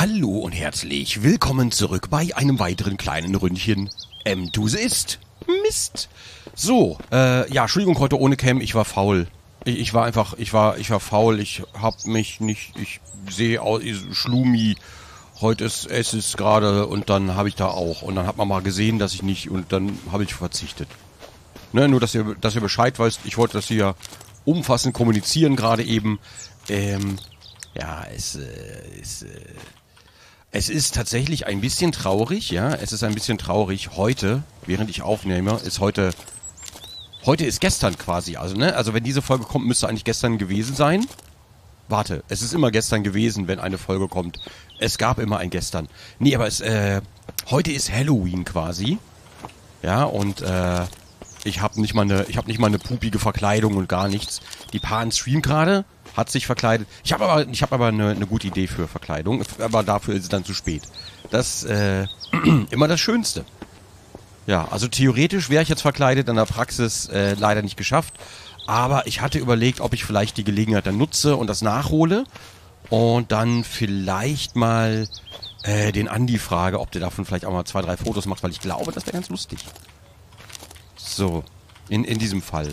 Hallo und herzlich willkommen zurück bei einem weiteren kleinen Ründchen M. Duse ist. Mist. So, äh, ja, Entschuldigung, heute ohne Cam, ich war faul. Ich, ich war einfach, ich war, ich war faul, ich hab mich nicht, ich sehe aus, Schlumi. Heute ist, es ist gerade und dann habe ich da auch. Und dann hat man mal gesehen, dass ich nicht, und dann habe ich verzichtet. Ne, nur, dass ihr, dass ihr Bescheid weißt, ich wollte das hier umfassend kommunizieren gerade eben. Ähm, ja, es äh, ist, äh, es ist tatsächlich ein bisschen traurig, ja. Es ist ein bisschen traurig. Heute, während ich aufnehme, ist heute, heute ist gestern quasi. Also, ne, also wenn diese Folge kommt, müsste eigentlich gestern gewesen sein. Warte, es ist immer gestern gewesen, wenn eine Folge kommt. Es gab immer ein gestern. Nee, aber es, äh, heute ist Halloween quasi. Ja, und, äh, ich habe nicht mal eine, ich habe nicht mal eine pupige Verkleidung und gar nichts. Die Paar Stream gerade hat sich verkleidet. Ich habe aber, ich habe aber eine, eine gute Idee für Verkleidung, aber dafür ist es dann zu spät. Das äh, immer das Schönste. Ja, also theoretisch wäre ich jetzt verkleidet, in der Praxis äh, leider nicht geschafft. Aber ich hatte überlegt, ob ich vielleicht die Gelegenheit dann nutze und das nachhole und dann vielleicht mal äh, den Andi frage, ob der davon vielleicht auch mal zwei, drei Fotos macht, weil ich glaube, das wäre ganz lustig. So, in, in diesem Fall.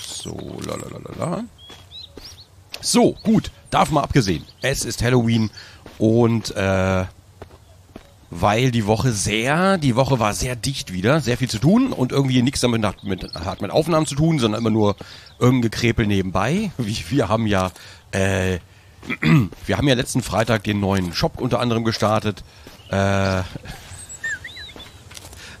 So, lalalala. So, gut, davon mal abgesehen. Es ist Halloween und äh, weil die Woche sehr, die Woche war sehr dicht wieder, sehr viel zu tun und irgendwie nichts damit hat mit, hat mit Aufnahmen zu tun, sondern immer nur irgendein Gekrepel nebenbei. Wie, wir haben ja, äh, wir haben ja letzten Freitag den neuen Shop unter anderem gestartet. Äh,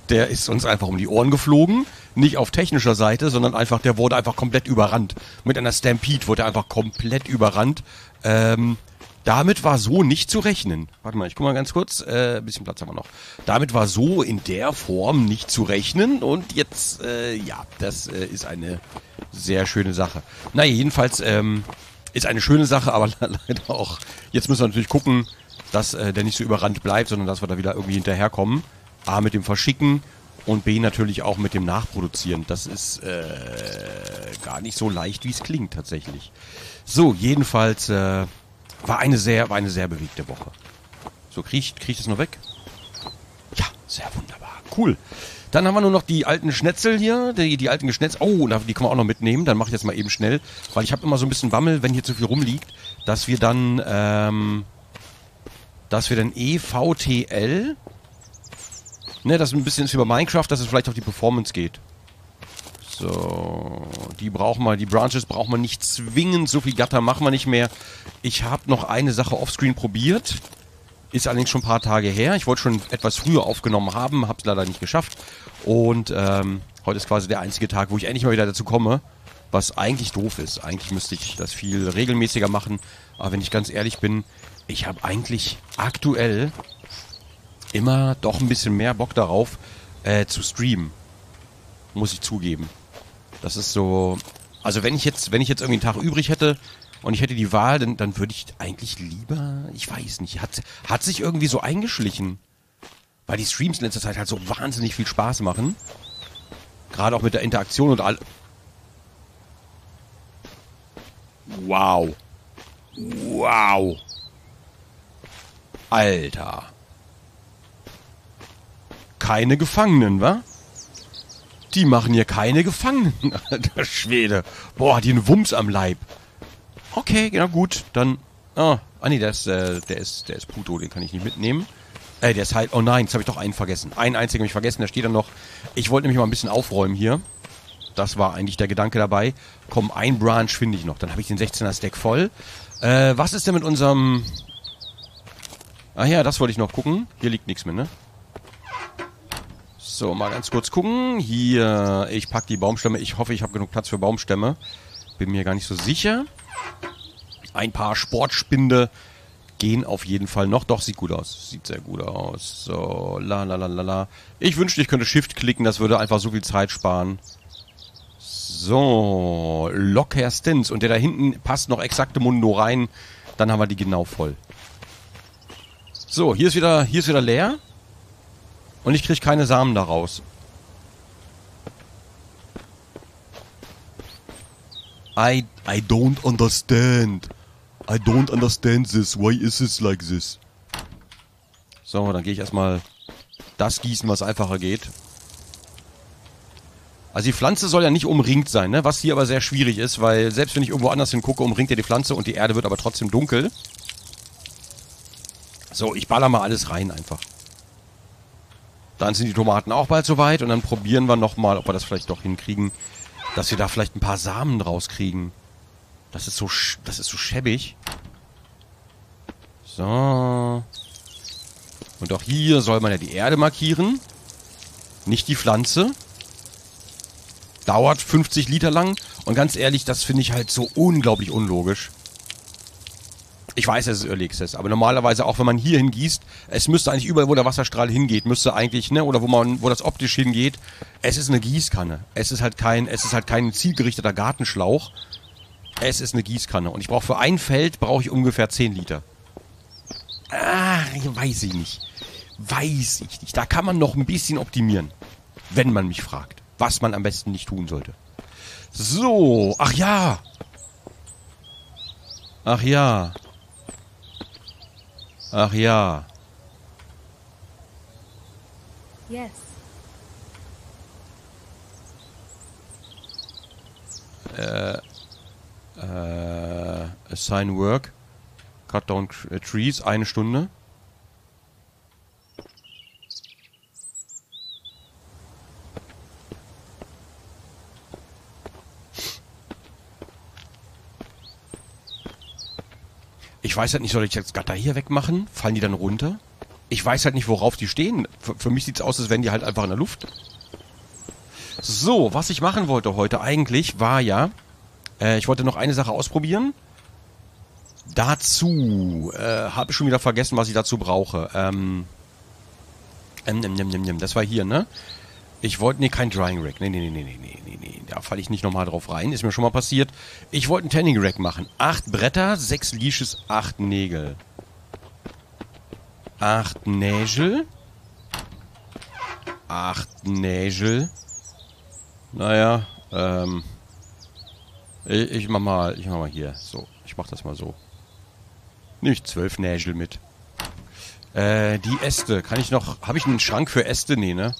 der ist uns einfach um die Ohren geflogen. Nicht auf technischer Seite, sondern einfach, der wurde einfach komplett überrannt. Mit einer Stampede wurde er einfach komplett überrannt. Ähm, damit war so nicht zu rechnen. Warte mal, ich guck mal ganz kurz. Äh, bisschen Platz haben wir noch. Damit war so in der Form nicht zu rechnen. Und jetzt, äh, ja, das äh, ist eine sehr schöne Sache. Naja, jedenfalls ähm, ist eine schöne Sache, aber leider auch. Jetzt müssen wir natürlich gucken, dass äh, der nicht so überrannt bleibt, sondern dass wir da wieder irgendwie hinterherkommen. A mit dem Verschicken und B natürlich auch mit dem Nachproduzieren. Das ist äh, gar nicht so leicht, wie es klingt tatsächlich. So, jedenfalls äh, war eine sehr, war eine sehr bewegte Woche. So, krieg ich, krieg ich das noch weg? Ja, sehr wunderbar. Cool. Dann haben wir nur noch die alten Schnetzel hier, die, die alten Geschnetzel. Oh, die können wir auch noch mitnehmen. Dann mache ich jetzt mal eben schnell, weil ich habe immer so ein bisschen Wammel, wenn hier zu viel rumliegt, dass wir dann, ähm, dass wir dann EVTL Ne, das ein bisschen ist wie bei Minecraft, dass es vielleicht auf die Performance geht. So, die brauchen wir, die Branches braucht man nicht zwingend, so viel Gatter machen wir nicht mehr. Ich habe noch eine Sache offscreen probiert, ist allerdings schon ein paar Tage her. Ich wollte schon etwas früher aufgenommen haben, habe es leider nicht geschafft. Und ähm, heute ist quasi der einzige Tag, wo ich endlich mal wieder dazu komme, was eigentlich doof ist. Eigentlich müsste ich das viel regelmäßiger machen, aber wenn ich ganz ehrlich bin, ich habe eigentlich aktuell immer doch ein bisschen mehr Bock darauf, äh, zu streamen. Muss ich zugeben. Das ist so. Also wenn ich jetzt, wenn ich jetzt irgendwie einen Tag übrig hätte und ich hätte die Wahl, dann, dann würde ich eigentlich lieber, ich weiß nicht, hat, hat sich irgendwie so eingeschlichen. Weil die Streams in letzter Zeit halt so wahnsinnig viel Spaß machen. Gerade auch mit der Interaktion und all. Wow. Wow. Alter keine Gefangenen, wa? Die machen hier keine Gefangenen, alter Schwede. Boah, die einen Wumms am Leib. Okay, ja gut, dann... Oh, ah nee, der ist, äh, der ist, der ist Puto, den kann ich nicht mitnehmen. Äh, der ist halt... Oh nein, jetzt habe ich doch einen vergessen. Einen einzigen habe ich vergessen, der steht da noch. Ich wollte nämlich mal ein bisschen aufräumen hier. Das war eigentlich der Gedanke dabei. Komm, ein Branch finde ich noch. Dann habe ich den 16er Stack voll. Äh, was ist denn mit unserem... Ach ja, das wollte ich noch gucken. Hier liegt nichts mehr, ne? So, mal ganz kurz gucken. Hier, ich packe die Baumstämme. Ich hoffe, ich habe genug Platz für Baumstämme. Bin mir gar nicht so sicher. Ein paar Sportspinde gehen auf jeden Fall noch. Doch, sieht gut aus. Sieht sehr gut aus. So, la la la la la. Ich wünschte, ich könnte Shift klicken. Das würde einfach so viel Zeit sparen. So, Locker Stins. Und der da hinten passt noch exakte Mundo rein. Dann haben wir die genau voll. So, hier ist wieder, hier ist wieder leer. Und ich kriege keine Samen daraus. I, I don't understand. I don't understand this. Why is this like this? So, dann gehe ich erstmal das gießen, was einfacher geht. Also die Pflanze soll ja nicht umringt sein, ne? Was hier aber sehr schwierig ist, weil selbst wenn ich irgendwo anders hingucke, umringt ja die Pflanze und die Erde wird aber trotzdem dunkel. So, ich baller mal alles rein einfach. Dann sind die Tomaten auch bald soweit und dann probieren wir nochmal, ob wir das vielleicht doch hinkriegen, dass wir da vielleicht ein paar Samen draus kriegen. Das ist so, das ist so schäbig. So. Und auch hier soll man ja die Erde markieren. Nicht die Pflanze. Dauert 50 Liter lang. Und ganz ehrlich, das finde ich halt so unglaublich unlogisch. Ich weiß, es ist Early Access, aber normalerweise auch, wenn man hier hingießt, es müsste eigentlich überall, wo der Wasserstrahl hingeht, müsste eigentlich, ne, oder wo man, wo das optisch hingeht, es ist eine Gießkanne. Es ist halt kein, es ist halt kein zielgerichteter Gartenschlauch. Es ist eine Gießkanne. Und ich brauche für ein Feld, brauche ich ungefähr 10 Liter. Ah, weiß ich nicht. Weiß ich nicht. Da kann man noch ein bisschen optimieren. Wenn man mich fragt. Was man am besten nicht tun sollte. So, ach ja. Ach ja. Ach ja. Yes. Äh, äh, assign work. Cut down äh, trees, eine Stunde. Ich weiß halt nicht, soll ich jetzt Gatter hier wegmachen? Fallen die dann runter? Ich weiß halt nicht, worauf die stehen. Für, für mich sieht's aus, als wären die halt einfach in der Luft. So, was ich machen wollte heute eigentlich, war ja, äh, ich wollte noch eine Sache ausprobieren. Dazu äh, habe ich schon wieder vergessen, was ich dazu brauche. Ähm, ähm, nimm, nimm, nimm. Das war hier, ne? Ich wollte, nee, kein Drying Rack. Nee, nee, nee, nee, nee, nee, nee. Da falle ich nicht nochmal drauf rein. Ist mir schon mal passiert. Ich wollte ein Tanning Rack machen. Acht Bretter, sechs Leashes, acht Nägel. Acht Nägel. Acht Nägel. Naja, ähm. Ich, ich mach mal, ich mach mal hier. So, ich mach das mal so. Nicht zwölf Nägel mit. Äh, die Äste. Kann ich noch. Habe ich einen Schrank für Äste? Nee, ne?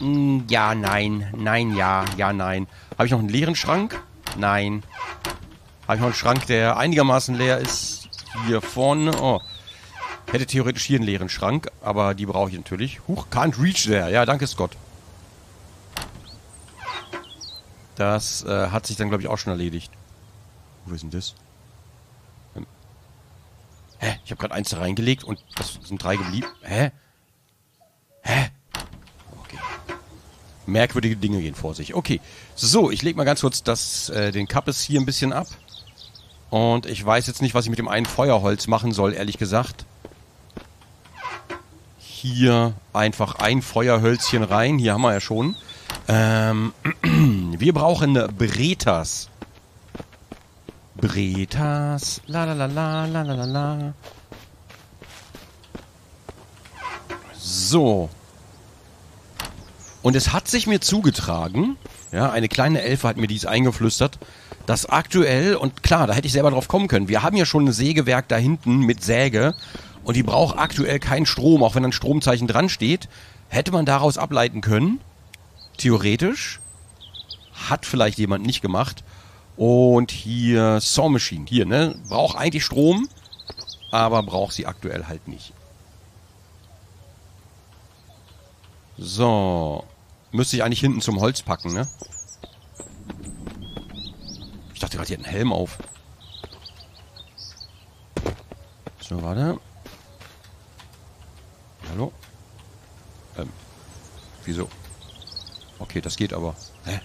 Hm, ja, nein. Nein, ja. Ja, nein. Habe ich noch einen leeren Schrank? Nein. Habe ich noch einen Schrank, der einigermaßen leer ist? Hier vorne. Oh. Hätte theoretisch hier einen leeren Schrank, aber die brauche ich natürlich. Huch, can't reach there. Ja, danke, Scott. Das äh, hat sich dann, glaube ich, auch schon erledigt. Wo ist denn das? Ähm. Hä? Ich habe gerade eins da reingelegt und das sind drei geblieben. Hä? Hä? Merkwürdige Dinge gehen vor sich. Okay. So, ich lege mal ganz kurz das, äh, den Kappes hier ein bisschen ab. Und ich weiß jetzt nicht, was ich mit dem einen Feuerholz machen soll, ehrlich gesagt. Hier einfach ein Feuerhölzchen rein. Hier haben wir ja schon. Ähm, wir brauchen Bretas. Bretas. La la la la la la la. So. Und es hat sich mir zugetragen, ja, eine kleine Elfe hat mir dies eingeflüstert, dass aktuell, und klar, da hätte ich selber drauf kommen können, wir haben ja schon ein Sägewerk da hinten mit Säge und die braucht aktuell keinen Strom, auch wenn ein Stromzeichen dran steht, hätte man daraus ableiten können, theoretisch, hat vielleicht jemand nicht gemacht, und hier Saw Machine, hier, ne, braucht eigentlich Strom, aber braucht sie aktuell halt nicht. So. Müsste ich eigentlich hinten zum Holz packen, ne? Ich dachte gerade, die hat einen Helm auf. So, warte. Hallo? Ähm. Wieso? Okay, das geht aber. Hä?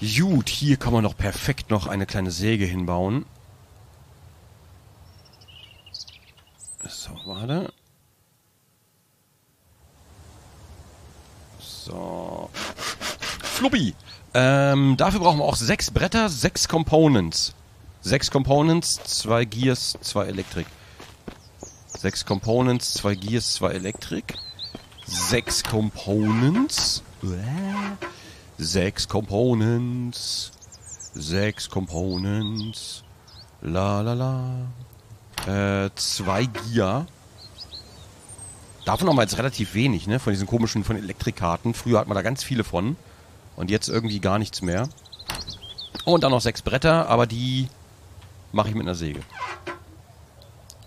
Gut, hier kann man noch perfekt noch eine kleine Säge hinbauen. So, warte. So. Fluppi. Ähm, dafür brauchen wir auch sechs Bretter, sechs Components. Sechs Components, zwei Gears, zwei Elektrik. Sechs Components, zwei Gears, zwei Elektrik. Sechs Components. Sechs Components. Sechs Components. La la la. Äh, zwei Gier. Davon haben wir jetzt relativ wenig, ne? Von diesen komischen, von Elektrikarten. Früher hat man da ganz viele von. Und jetzt irgendwie gar nichts mehr. Und dann noch sechs Bretter, aber die mache ich mit einer Säge.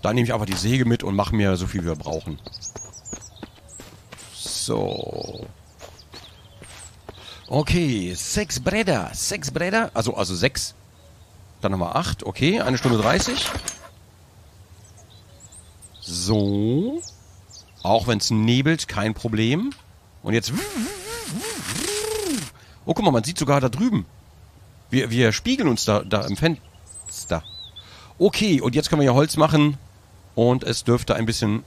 Dann nehme ich einfach die Säge mit und mache mir so viel wie wir brauchen. So. Okay, sechs Bretter. Sechs Bretter. Also, also sechs. Dann wir acht. Okay, eine Stunde dreißig. So. Auch wenn es nebelt, kein Problem. Und jetzt... Oh, guck mal, man sieht sogar da drüben. Wir, wir spiegeln uns da, da im Fenster. Okay, und jetzt können wir ja Holz machen. Und es dürfte ein bisschen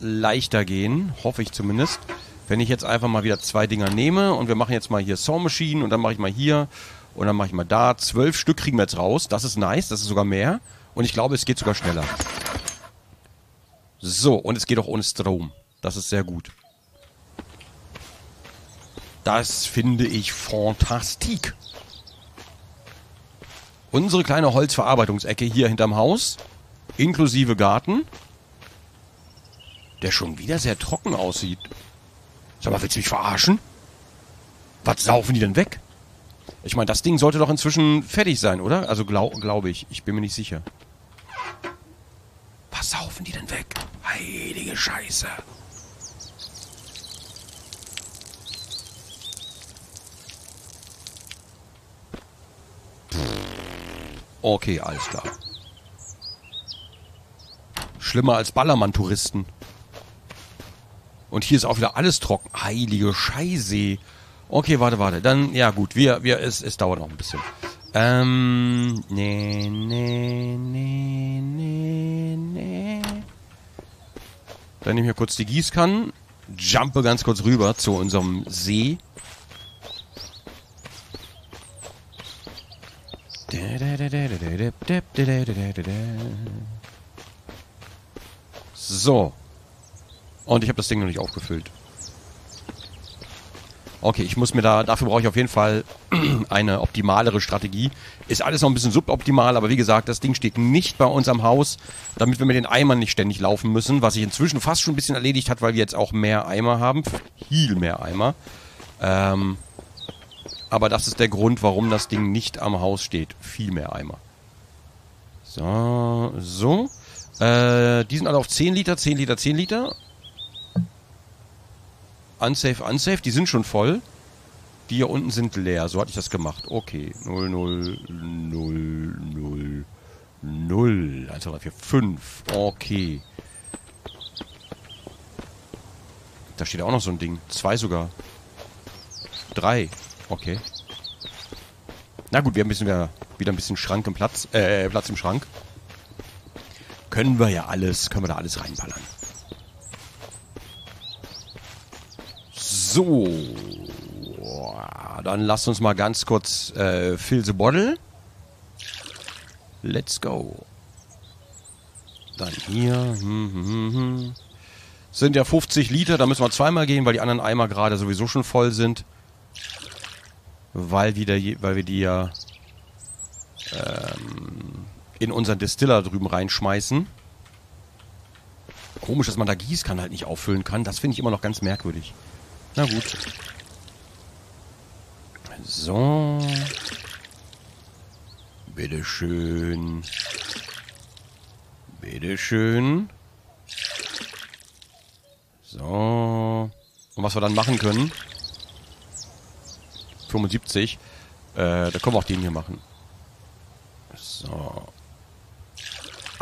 leichter gehen. Hoffe ich zumindest. Wenn ich jetzt einfach mal wieder zwei Dinger nehme und wir machen jetzt mal hier Saw Machine und dann mache ich mal hier und dann mache ich mal da. Zwölf Stück kriegen wir jetzt raus. Das ist nice, das ist sogar mehr. Und ich glaube, es geht sogar schneller. So, und es geht auch ohne Strom. Das ist sehr gut. Das finde ich fantastik. Unsere kleine Holzverarbeitungsecke hier hinterm Haus, inklusive Garten, der schon wieder sehr trocken aussieht. Sag mal, willst du mich verarschen? Was saufen die denn weg? Ich meine, das Ding sollte doch inzwischen fertig sein, oder? Also glaube glaub ich. Ich bin mir nicht sicher. Was saufen die denn weg? Heilige Scheiße. Okay, alles klar. Schlimmer als Ballermann-Touristen. Und hier ist auch wieder alles trocken. Heilige Scheiße. Okay, warte, warte. Dann, ja gut, wir, wir, es, es dauert noch ein bisschen. Ähm, nee, nee, nee, nee, nee. Dann nehme ich mir kurz die Gießkannen, jumpe ganz kurz rüber zu unserem See. So. Und ich habe das Ding noch nicht aufgefüllt. Okay, ich muss mir da, dafür brauche ich auf jeden Fall eine optimalere Strategie. Ist alles noch ein bisschen suboptimal, aber wie gesagt, das Ding steht nicht bei uns am Haus, damit wir mit den Eimern nicht ständig laufen müssen, was sich inzwischen fast schon ein bisschen erledigt hat, weil wir jetzt auch mehr Eimer haben. Viel mehr Eimer. Ähm, aber das ist der Grund, warum das Ding nicht am Haus steht. Viel mehr Eimer. So, so. Äh, die sind alle auf 10 Liter, 10 Liter, 10 Liter. Unsafe, unsafe, die sind schon voll. Die hier unten sind leer. So hatte ich das gemacht. Okay. 0, 0, 0, 0, 0. 1, 2, 3, 4, 5. Okay. Da steht auch noch so ein Ding. Zwei sogar. Drei. Okay. Na gut, wir haben ein bisschen wieder, wieder ein bisschen Schrank im Platz, äh, Platz im Schrank. Können wir ja alles, können wir da alles reinballern. So. Dann lasst uns mal ganz kurz äh, fill the bottle. Let's go. Dann hier. Hm, hm, hm, hm. Sind ja 50 Liter, da müssen wir zweimal gehen, weil die anderen Eimer gerade sowieso schon voll sind. Weil, wieder, weil wir die ja in unseren Distiller drüben reinschmeißen. Komisch, dass man da Gießkannen halt nicht auffüllen kann. Das finde ich immer noch ganz merkwürdig. Na gut. So. Bitteschön. Bitteschön. So. Und was wir dann machen können. 75. Äh, da können wir auch den hier machen.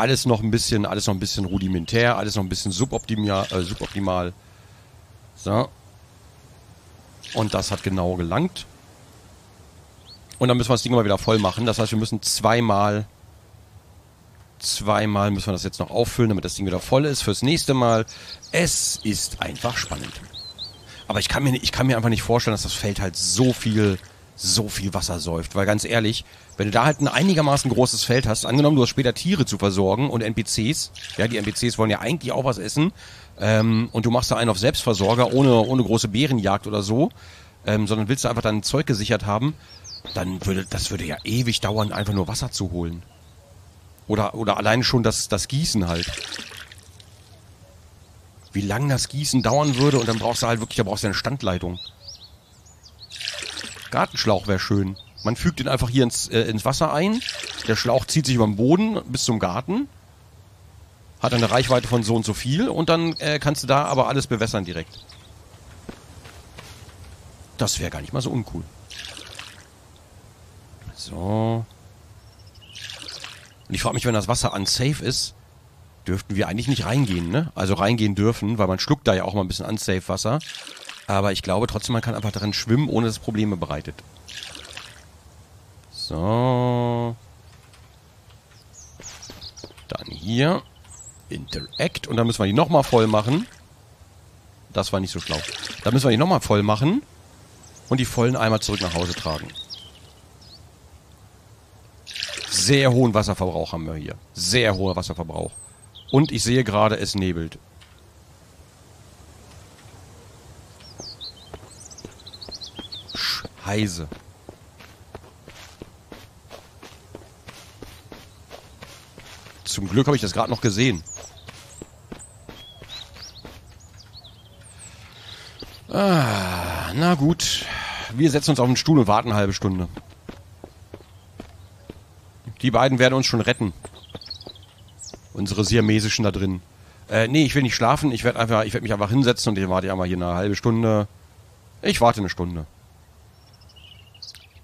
Alles noch ein bisschen, alles noch ein bisschen rudimentär, alles noch ein bisschen suboptimal, äh, suboptimal. So. Und das hat genau gelangt. Und dann müssen wir das Ding mal wieder voll machen. Das heißt, wir müssen zweimal, zweimal müssen wir das jetzt noch auffüllen, damit das Ding wieder voll ist fürs nächste Mal. Es ist einfach spannend. Aber ich kann mir, ich kann mir einfach nicht vorstellen, dass das Feld halt so viel, so viel Wasser säuft. Weil ganz ehrlich, wenn du da halt ein einigermaßen großes Feld hast, angenommen du hast später Tiere zu versorgen und NPCs, ja, die NPCs wollen ja eigentlich auch was essen, ähm, und du machst da einen auf Selbstversorger ohne, ohne große Bärenjagd oder so, ähm, sondern willst du einfach dein Zeug gesichert haben, dann würde das würde ja ewig dauern, einfach nur Wasser zu holen. Oder, oder alleine schon das, das Gießen halt. Wie lang das Gießen dauern würde und dann brauchst du halt wirklich, da brauchst du eine Standleitung. Gartenschlauch wäre schön. Man fügt ihn einfach hier ins, äh, ins Wasser ein. Der Schlauch zieht sich über den Boden bis zum Garten. Hat eine Reichweite von so und so viel. Und dann äh, kannst du da aber alles bewässern direkt. Das wäre gar nicht mal so uncool. So. Und ich frage mich, wenn das Wasser unsafe ist, dürften wir eigentlich nicht reingehen, ne? Also reingehen dürfen, weil man schluckt da ja auch mal ein bisschen unsafe Wasser. Aber ich glaube trotzdem, man kann einfach darin schwimmen, ohne dass es Probleme bereitet. So. Dann hier. Interact. Und dann müssen wir die nochmal voll machen. Das war nicht so schlau. Dann müssen wir die nochmal voll machen. Und die vollen Eimer zurück nach Hause tragen. Sehr hohen Wasserverbrauch haben wir hier. Sehr hoher Wasserverbrauch. Und ich sehe gerade, es nebelt. Scheiße. Zum Glück habe ich das gerade noch gesehen. Ah, na gut. Wir setzen uns auf den Stuhl und warten eine halbe Stunde. Die beiden werden uns schon retten. Unsere siamesischen da drin. Äh, nee, ich will nicht schlafen. Ich werde einfach, ich werde mich einfach hinsetzen und ich warte einmal hier eine halbe Stunde. Ich warte eine Stunde.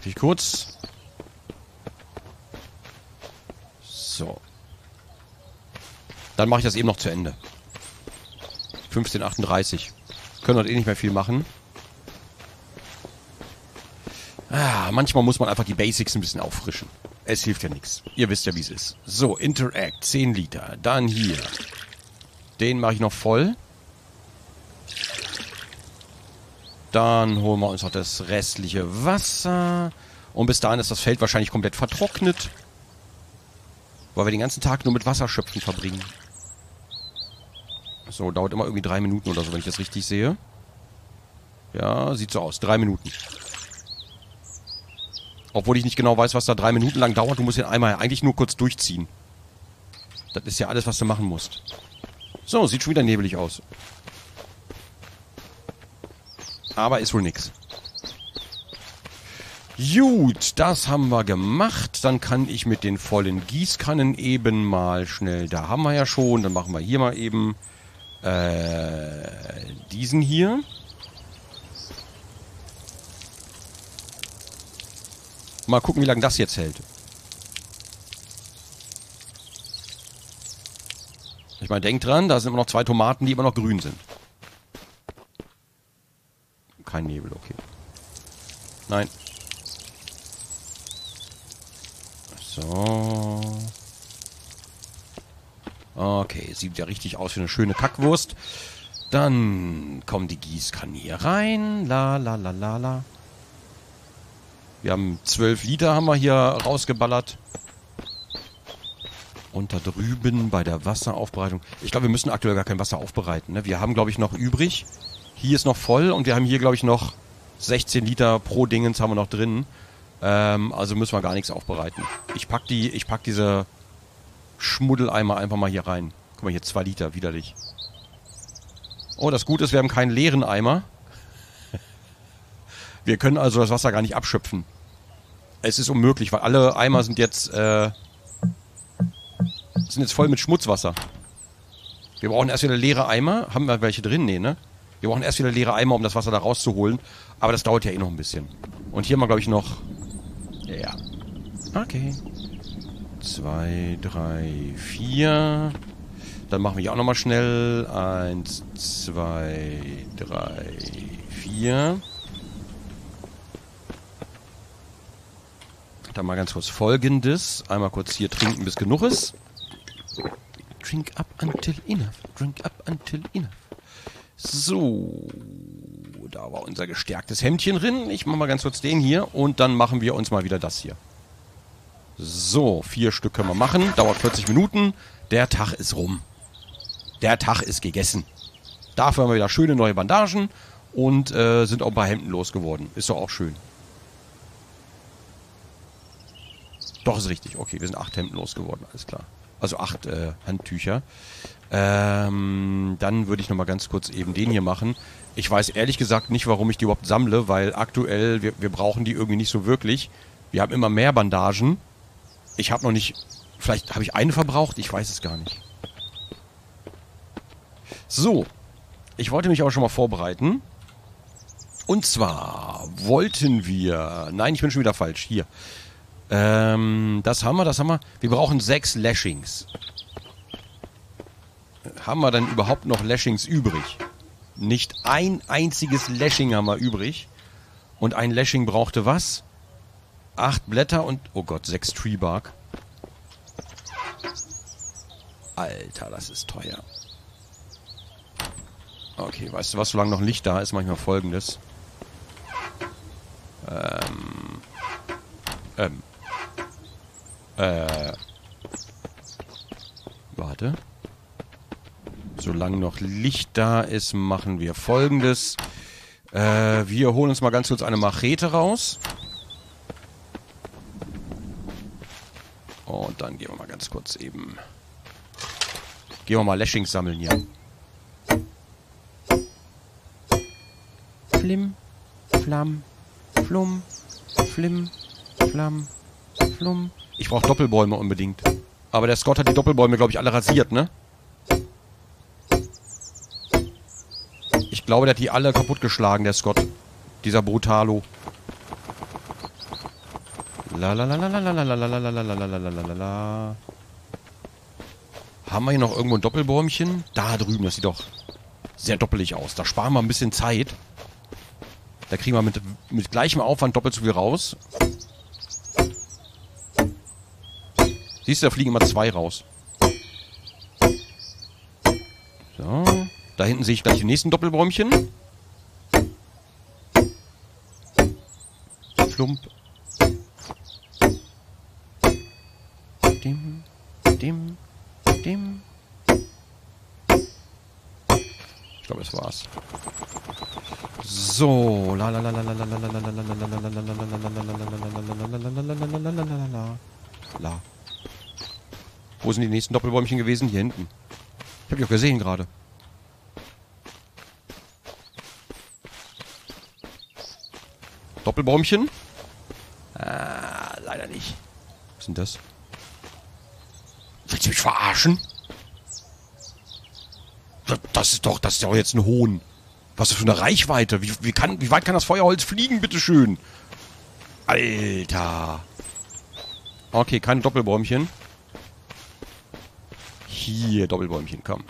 Darf ich kurz? So. Dann mache ich das eben noch zu Ende. 15.38. Können heute eh nicht mehr viel machen. Ah, manchmal muss man einfach die Basics ein bisschen auffrischen. Es hilft ja nichts. Ihr wisst ja, wie es ist. So, Interact, 10 Liter. Dann hier. Den mache ich noch voll. Dann holen wir uns noch das restliche Wasser. Und bis dahin ist das Feld wahrscheinlich komplett vertrocknet. Weil wir den ganzen Tag nur mit Wasserschöpfen verbringen. So, dauert immer irgendwie drei Minuten oder so, wenn ich das richtig sehe. Ja, sieht so aus. Drei Minuten. Obwohl ich nicht genau weiß, was da drei Minuten lang dauert. Du musst den einmal eigentlich nur kurz durchziehen. Das ist ja alles, was du machen musst. So, sieht schon wieder nebelig aus. Aber ist wohl nix. Gut, das haben wir gemacht. Dann kann ich mit den vollen Gießkannen eben mal schnell... Da haben wir ja schon. Dann machen wir hier mal eben äh, diesen hier. Mal gucken, wie lange das jetzt hält. Ich meine, denk dran, da sind immer noch zwei Tomaten, die immer noch grün sind. Kein Nebel, okay. Nein. So. Okay, sieht ja richtig aus wie eine schöne Kackwurst. Dann kommen die Gießkannen hier rein. La, la, la, la, la. Wir haben 12 Liter haben wir hier rausgeballert. Und da drüben bei der Wasseraufbereitung. Ich glaube, wir müssen aktuell gar kein Wasser aufbereiten. Ne? Wir haben, glaube ich, noch übrig. Hier ist noch voll und wir haben hier, glaube ich, noch 16 Liter pro Dingens haben wir noch drin. Ähm, also müssen wir gar nichts aufbereiten. Ich pack die, ich pack diese Schmuddeleimer einfach mal hier rein. Guck mal, hier 2 Liter, widerlich. Oh, das Gute ist, wir haben keinen leeren Eimer. Wir können also das Wasser gar nicht abschöpfen. Es ist unmöglich, weil alle Eimer sind jetzt, äh, sind jetzt voll mit Schmutzwasser. Wir brauchen erst wieder leere Eimer. Haben wir welche drin? Nee, ne? Wir brauchen erst wieder leere Eimer, um das Wasser da rauszuholen. Aber das dauert ja eh noch ein bisschen. Und hier haben wir, glaube ich, noch... Ja. Okay. Zwei, drei, vier. Dann machen wir hier auch nochmal schnell. Eins, zwei, drei, vier. Dann mal ganz kurz folgendes. Einmal kurz hier trinken, bis genug ist. Drink up until enough. Drink up until enough. So. Da war unser gestärktes Hemdchen drin. Ich mache mal ganz kurz den hier und dann machen wir uns mal wieder das hier. So, vier Stück können wir machen. Dauert 40 Minuten. Der Tag ist rum. Der Tag ist gegessen. Dafür haben wir wieder schöne neue Bandagen und äh, sind auch ein paar Hemden losgeworden. Ist doch auch schön. Doch, ist richtig. Okay, wir sind acht Hemden losgeworden, alles klar. Also acht äh, Handtücher. Ähm, dann würde ich nochmal ganz kurz eben den hier machen. Ich weiß ehrlich gesagt nicht, warum ich die überhaupt sammle, weil aktuell, wir, wir brauchen die irgendwie nicht so wirklich. Wir haben immer mehr Bandagen. Ich habe noch nicht... Vielleicht habe ich eine verbraucht, ich weiß es gar nicht. So, ich wollte mich aber schon mal vorbereiten. Und zwar wollten wir... Nein, ich bin schon wieder falsch. Hier. Ähm, das haben wir, das haben wir. Wir brauchen sechs Lashings. Haben wir dann überhaupt noch Lashings übrig? Nicht ein einziges Lashing haben wir übrig. Und ein Lashing brauchte was? Acht Blätter und... Oh Gott, sechs Treebark. Alter, das ist teuer. Okay, weißt du was, solange noch Licht da ist, manchmal folgendes. Ähm. Ähm. Äh. Warte. Solange noch Licht da ist, machen wir folgendes. Äh, wir holen uns mal ganz kurz eine Machete raus. Und dann gehen wir mal ganz kurz eben... Gehen wir mal Lashings sammeln hier. Flim, Flamm, Flum, Flim, Flamm, Flum. Ich brauche Doppelbäume unbedingt. Aber der Scott hat die Doppelbäume, glaube ich, alle rasiert, ne? Glaube, der hat die alle kaputtgeschlagen, der Scott. Dieser Brutalo. La la la la la la la la la la la la la la la la Haben wir hier noch irgendwo ein Doppelbäumchen? Da drüben, das sieht doch sehr doppelig aus. Da sparen wir ein bisschen Zeit. Da kriegen wir mit, mit gleichem Aufwand doppelt so viel raus. Siehst du, da fliegen immer zwei raus. So. Da hinten sehe ich gleich die nächsten Doppelbäumchen. Flump. Dim, dim, dim. Ich glaube, das war's. So, la la la la la la la la la la la la Wo sind die nächsten Doppelbäumchen gewesen? Hier hinten. Ich habe die auch gesehen gerade. Doppelbäumchen? Ah, leider nicht. Was sind das? Willst du mich verarschen? Das ist doch, das ist doch jetzt ein Hohn. Was ist für eine Reichweite? Wie, wie, kann, wie weit kann das Feuerholz fliegen, bitteschön? Alter. Okay, keine Doppelbäumchen. Hier, Doppelbäumchen, komm.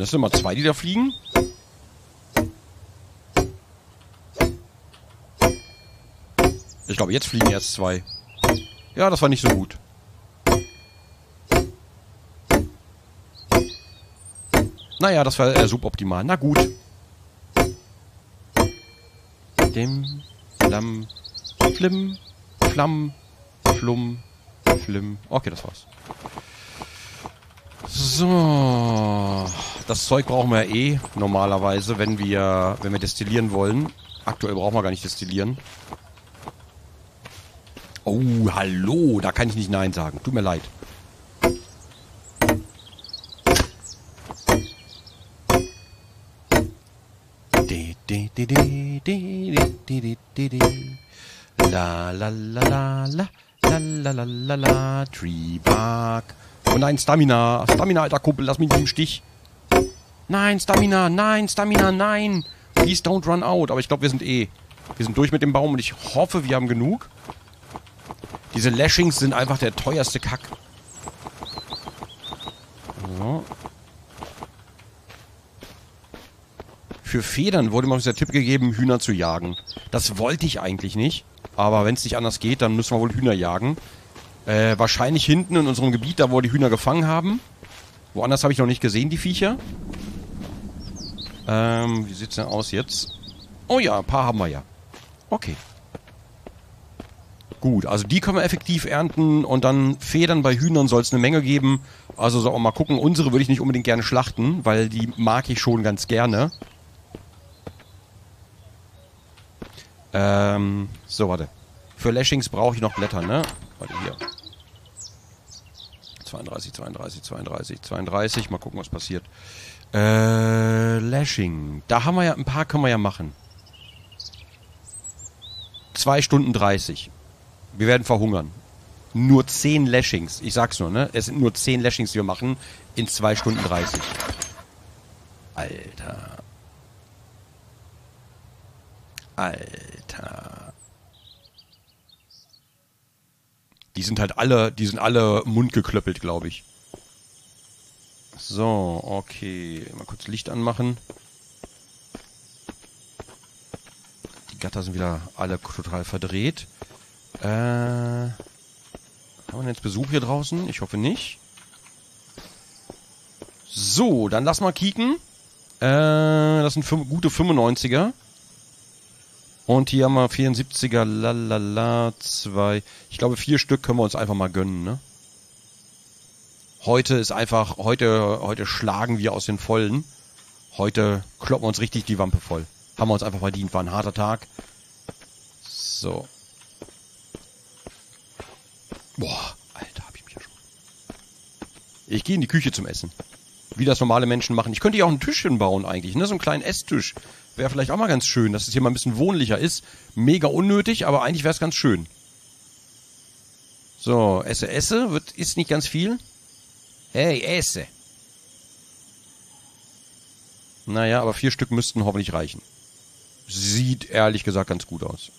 Sind das immer zwei, die da fliegen? Ich glaube, jetzt fliegen erst zwei. Ja, das war nicht so gut. Naja, das war äh, suboptimal. Na gut. Dim, Flamm, Flim, Flamm, Flum, Flim. Okay, das war's. So. Das Zeug brauchen wir eh normalerweise, wenn wir, wenn wir destillieren wollen. Aktuell brauchen wir gar nicht destillieren. Oh, hallo, da kann ich nicht Nein sagen. Tut mir leid. La la la la la la la la la la Tree Bark. Oh nein, Stamina. Stamina, alter Kumpel, lass mich nicht im Stich. Nein, Stamina, nein, Stamina, nein. Please don't run out. Aber ich glaube, wir sind eh. Wir sind durch mit dem Baum und ich hoffe, wir haben genug. Diese Lashings sind einfach der teuerste Kack. So. Für Federn wurde mir der Tipp gegeben, Hühner zu jagen. Das wollte ich eigentlich nicht. Aber wenn es nicht anders geht, dann müssen wir wohl Hühner jagen. Äh, wahrscheinlich hinten in unserem Gebiet, da wo wir die Hühner gefangen haben. Woanders habe ich noch nicht gesehen, die Viecher. Ähm, wie sieht's denn aus jetzt? Oh ja, ein paar haben wir ja. Okay. Gut, also die können wir effektiv ernten und dann Federn bei Hühnern soll es eine Menge geben. Also so, mal gucken, unsere würde ich nicht unbedingt gerne schlachten, weil die mag ich schon ganz gerne. Ähm, so, warte. Für Lashings brauche ich noch Blätter, ne? Warte, hier. 32, 32, 32, 32. Mal gucken, was passiert. Äh, Lashing. Da haben wir ja, ein paar können wir ja machen. 2 Stunden 30. Wir werden verhungern. Nur 10 Lashings. Ich sag's nur, ne? Es sind nur 10 Lashings, die wir machen. In 2 Stunden 30. Alter. Alter. Die sind halt alle, die sind alle mundgeklöppelt, glaube ich. So, okay. Mal kurz Licht anmachen. Die Gatter sind wieder alle total verdreht. Äh, haben wir jetzt Besuch hier draußen? Ich hoffe nicht. So, dann lass mal kicken. Äh, das sind gute 95er. Und hier haben wir 74er, lalala, zwei. Ich glaube, vier Stück können wir uns einfach mal gönnen, ne? Heute ist einfach, heute, heute schlagen wir aus den Vollen. Heute kloppen wir uns richtig die Wampe voll. Haben wir uns einfach verdient. War ein harter Tag. So. Boah, Alter, hab ich mich ja schon. Ich gehe in die Küche zum Essen. Wie das normale Menschen machen. Ich könnte hier auch ein Tischchen bauen eigentlich, ne? So einen kleinen Esstisch. Wäre vielleicht auch mal ganz schön, dass es hier mal ein bisschen wohnlicher ist. Mega unnötig, aber eigentlich wäre es ganz schön. So, esse, esse. Wird, ist nicht ganz viel. Hey, esse. Naja, aber vier Stück müssten hoffentlich reichen. Sieht ehrlich gesagt ganz gut aus.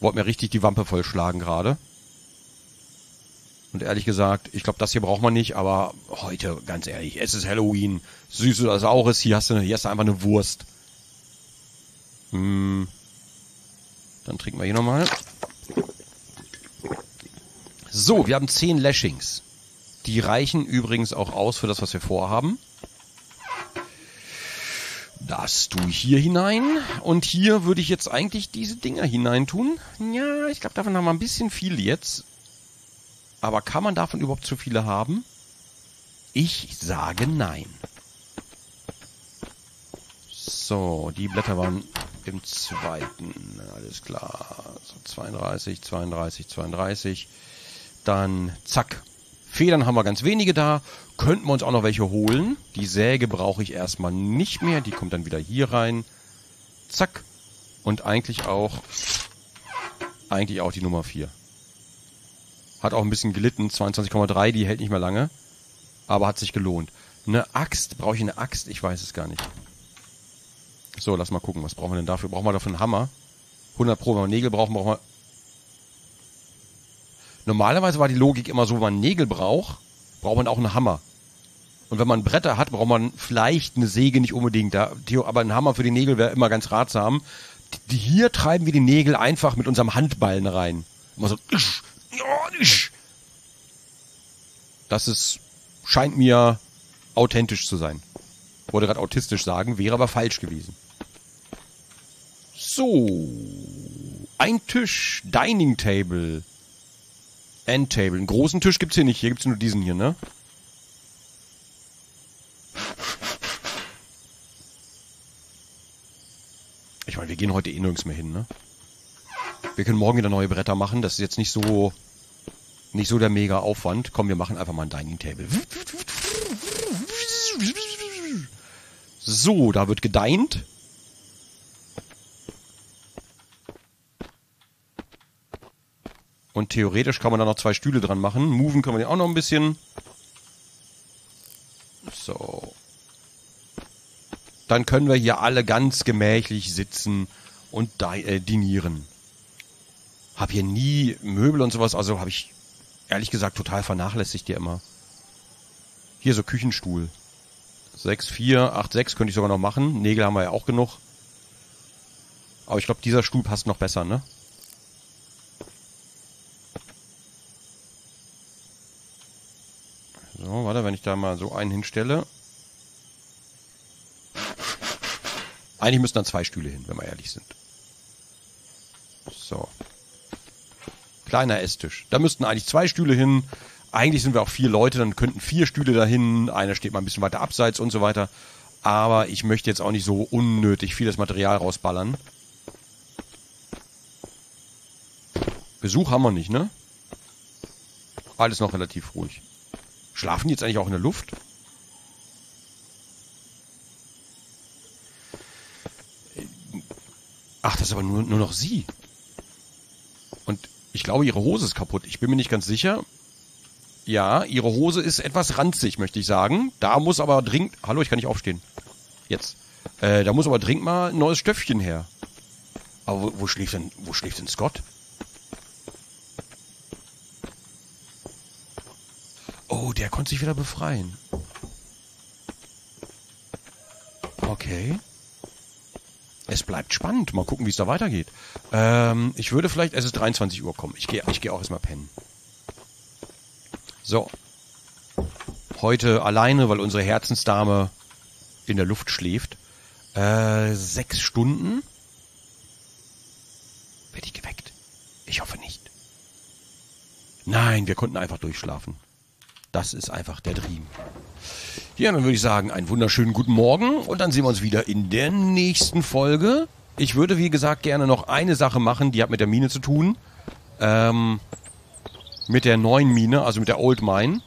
Wollte mir richtig die Wampe vollschlagen gerade. Und ehrlich gesagt, ich glaube, das hier braucht man nicht, aber heute, ganz ehrlich, es ist Halloween. Süß oder saures, hier hast du, hier hast du einfach eine Wurst. Hm. Dann trinken wir hier nochmal. So, wir haben zehn Lashings. Die reichen übrigens auch aus für das, was wir vorhaben. Das tue ich hier hinein. Und hier würde ich jetzt eigentlich diese Dinger hineintun. Ja, ich glaube, davon haben wir ein bisschen viel jetzt. Aber kann man davon überhaupt zu viele haben? Ich sage nein. So, die Blätter waren im zweiten. Alles klar. So 32, 32, 32. Dann zack, Federn haben wir ganz wenige da. Könnten wir uns auch noch welche holen. Die Säge brauche ich erstmal nicht mehr. Die kommt dann wieder hier rein. Zack. Und eigentlich auch, eigentlich auch die Nummer 4. Hat auch ein bisschen gelitten. 22,3, die hält nicht mehr lange. Aber hat sich gelohnt. Eine Axt. Brauche ich eine Axt? Ich weiß es gar nicht. So, lass mal gucken. Was brauchen wir denn dafür? Brauchen wir dafür einen Hammer? 100 Pro. Wenn wir Nägel brauchen, brauchen wir Normalerweise war die Logik immer so, wenn man Nägel braucht, braucht man auch einen Hammer. Und wenn man Bretter hat, braucht man vielleicht eine Säge nicht unbedingt. aber ein Hammer für die Nägel wäre immer ganz ratsam. Die, hier treiben wir die Nägel einfach mit unserem Handballen rein. Immer so. Das ist, scheint mir authentisch zu sein. Wollte gerade autistisch sagen, wäre aber falsch gewesen. So. Ein Tisch, Dining Table. Endtable. Einen großen Tisch gibt's hier nicht. Hier gibt's nur diesen hier, ne? Ich meine, wir gehen heute eh nirgends mehr hin, ne? Wir können morgen wieder neue Bretter machen. Das ist jetzt nicht so nicht so der mega Aufwand. Komm, wir machen einfach mal ein Dining Table. So, da wird gedeint. Und theoretisch kann man da noch zwei Stühle dran machen. Moven können wir den auch noch ein bisschen. So. Dann können wir hier alle ganz gemächlich sitzen und äh, dinieren. Hab hier nie Möbel und sowas, also habe ich ehrlich gesagt total vernachlässigt hier immer. Hier so Küchenstuhl. 6, 4, 8, 6 könnte ich sogar noch machen. Nägel haben wir ja auch genug. Aber ich glaube, dieser Stuhl passt noch besser, ne? So, warte, wenn ich da mal so einen hinstelle. Eigentlich müssten dann zwei Stühle hin, wenn wir ehrlich sind. So. Kleiner Esstisch. Da müssten eigentlich zwei Stühle hin. Eigentlich sind wir auch vier Leute, dann könnten vier Stühle dahin. Einer steht mal ein bisschen weiter abseits und so weiter. Aber ich möchte jetzt auch nicht so unnötig vieles Material rausballern. Besuch haben wir nicht, ne? Alles noch relativ ruhig. Schlafen die jetzt eigentlich auch in der Luft? Ach, das ist aber nur, nur noch sie. Und ich glaube, ihre Hose ist kaputt. Ich bin mir nicht ganz sicher. Ja, ihre Hose ist etwas ranzig, möchte ich sagen. Da muss aber dringend... Hallo, ich kann nicht aufstehen. Jetzt. Äh, da muss aber dringend mal ein neues Stöffchen her. Aber wo, wo schläft denn, wo schläft denn Scott? Oh, der konnte sich wieder befreien. Okay. Es bleibt spannend. Mal gucken, wie es da weitergeht. Ähm, ich würde vielleicht, es ist 23 Uhr kommen. Ich gehe ich geh auch erstmal pennen. So. Heute alleine, weil unsere Herzensdame in der Luft schläft. Äh, sechs Stunden. Werde ich geweckt? Ich hoffe nicht. Nein, wir konnten einfach durchschlafen. Das ist einfach der Dream. Ja, dann würde ich sagen, einen wunderschönen guten Morgen und dann sehen wir uns wieder in der nächsten Folge. Ich würde, wie gesagt, gerne noch eine Sache machen, die hat mit der Mine zu tun. Ähm, mit der neuen Mine, also mit der Old Mine.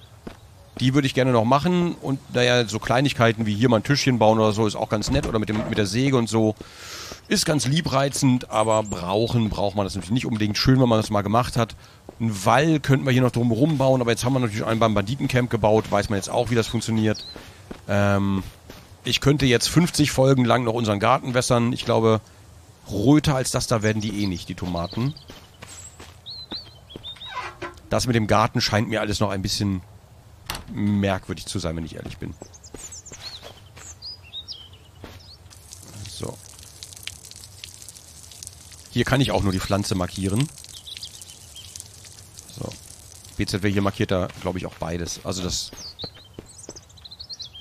Die würde ich gerne noch machen und naja, so Kleinigkeiten wie hier mal ein Tischchen bauen oder so ist auch ganz nett oder mit, dem, mit der Säge und so ist ganz liebreizend, aber brauchen braucht man das natürlich nicht unbedingt. Schön, wenn man das mal gemacht hat. Ein Wall könnten wir hier noch drumherum bauen, aber jetzt haben wir natürlich einen beim Banditencamp gebaut, weiß man jetzt auch, wie das funktioniert. Ähm, ich könnte jetzt 50 Folgen lang noch unseren Garten wässern. Ich glaube, röter als das da werden die eh nicht, die Tomaten. Das mit dem Garten scheint mir alles noch ein bisschen merkwürdig zu sein, wenn ich ehrlich bin. So. Hier kann ich auch nur die Pflanze markieren. So. BZW hier markiert da, glaube ich, auch beides. Also das...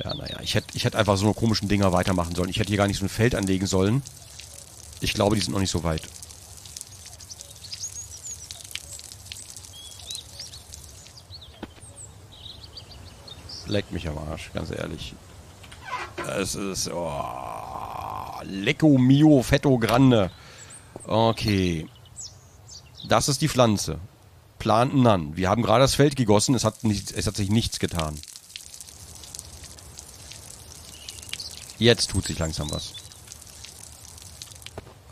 Ja, naja, ich hätte ich hätt einfach so komischen Dinger weitermachen sollen. Ich hätte hier gar nicht so ein Feld anlegen sollen. Ich glaube, die sind noch nicht so weit. Leckt mich am Arsch, ganz ehrlich. Es ist... Oh, Lecco mio fetto grande. Okay. Das ist die Pflanze. Planten None. Wir haben gerade das Feld gegossen. Es hat, nicht, es hat sich nichts getan. Jetzt tut sich langsam was.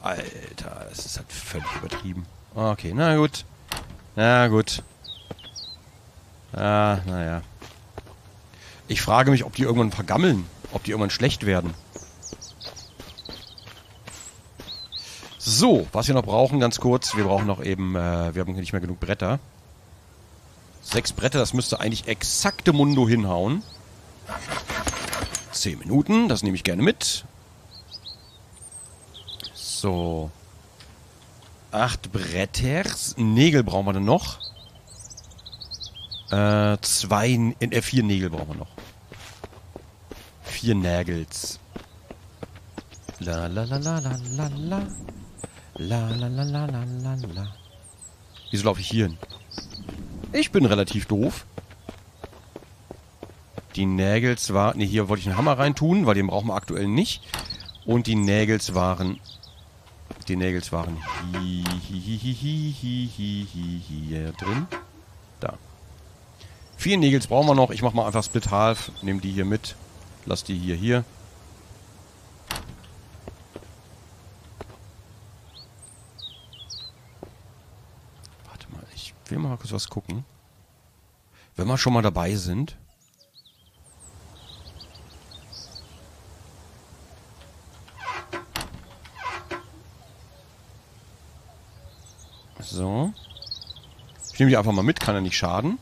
Alter, das ist halt völlig übertrieben. Okay, na gut. Na gut. Ah, naja. Ich frage mich, ob die irgendwann vergammeln. Ob die irgendwann schlecht werden. So, was wir noch brauchen, ganz kurz. Wir brauchen noch eben, äh, wir haben nicht mehr genug Bretter. Sechs Bretter, das müsste eigentlich exakte Mundo hinhauen. Zehn Minuten, das nehme ich gerne mit. So. Acht Bretter. Nägel brauchen wir dann noch. Äh, zwei, äh, vier Nägel brauchen wir noch. Vier Nägels. La la la la la la la. La la la la la la la. Wieso laufe ich hier hin? Ich bin relativ doof. Die Nägels waren... Ne, hier wollte ich einen Hammer reintun, weil den brauchen wir aktuell nicht. Und die Nägels waren... Die Nägels waren hier, drin. Da. Vier Nägels brauchen wir noch. Ich mache mal einfach Split Half. Nehme die hier mit. Lass die hier hier. will mal kurz was gucken. Wenn wir schon mal dabei sind. So. Ich nehme die einfach mal mit, kann ja nicht schaden.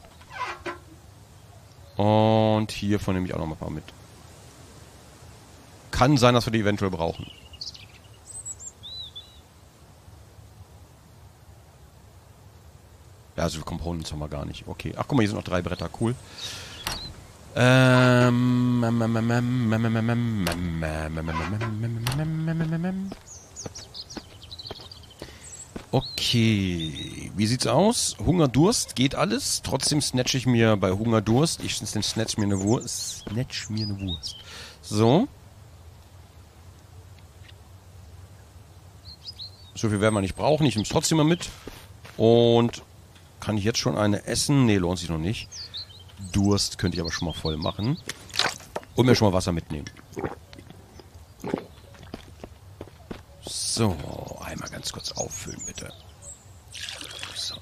Und hiervon nehme ich auch noch mal ein paar mit. Kann sein, dass wir die eventuell brauchen. Ja, also Components haben wir gar nicht. Okay. Ach, guck mal, hier sind noch drei Bretter. Cool. Ähm. Okay. Wie sieht's aus? Hunger, Durst, geht alles. Trotzdem snatch ich mir bei Hunger, Durst. Ich snatch mir eine Wurst. Snatch mir eine Wurst. So. So viel werden wir nicht brauchen. Ich nehme es trotzdem mal mit. Und kann ich jetzt schon eine essen? Nee, lohnt sich noch nicht. Durst könnte ich aber schon mal voll machen. Und mir schon mal Wasser mitnehmen. So, einmal ganz kurz auffüllen, bitte. So.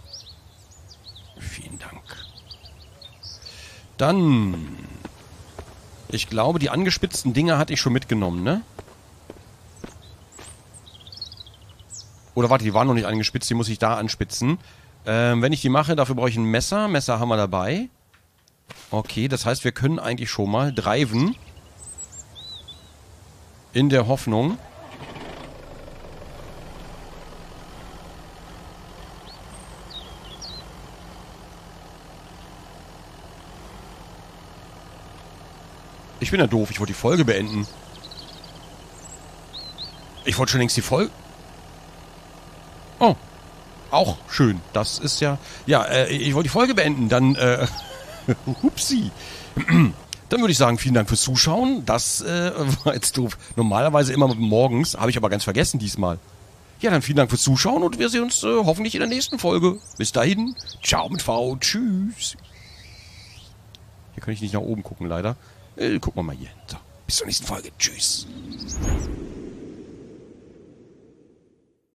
Vielen Dank. Dann. Ich glaube, die angespitzten Dinger hatte ich schon mitgenommen, ne? Oder warte, die waren noch nicht angespitzt, die muss ich da anspitzen. Ähm, wenn ich die mache, dafür brauche ich ein Messer. Messer haben wir dabei. Okay, das heißt, wir können eigentlich schon mal driven. In der Hoffnung. Ich bin ja doof, ich wollte die Folge beenden. Ich wollte schon längst die Folge... Oh. Auch schön. Das ist ja... Ja, äh, ich wollte die Folge beenden. Dann, äh... Hupsi. Dann würde ich sagen, vielen Dank fürs Zuschauen. Das äh, war jetzt doof. Normalerweise immer morgens, habe ich aber ganz vergessen diesmal. Ja, dann vielen Dank fürs Zuschauen und wir sehen uns äh, hoffentlich in der nächsten Folge. Bis dahin, ciao mit V, tschüss. Hier kann ich nicht nach oben gucken, leider. Äh, gucken wir mal hier. So, bis zur nächsten Folge. Tschüss.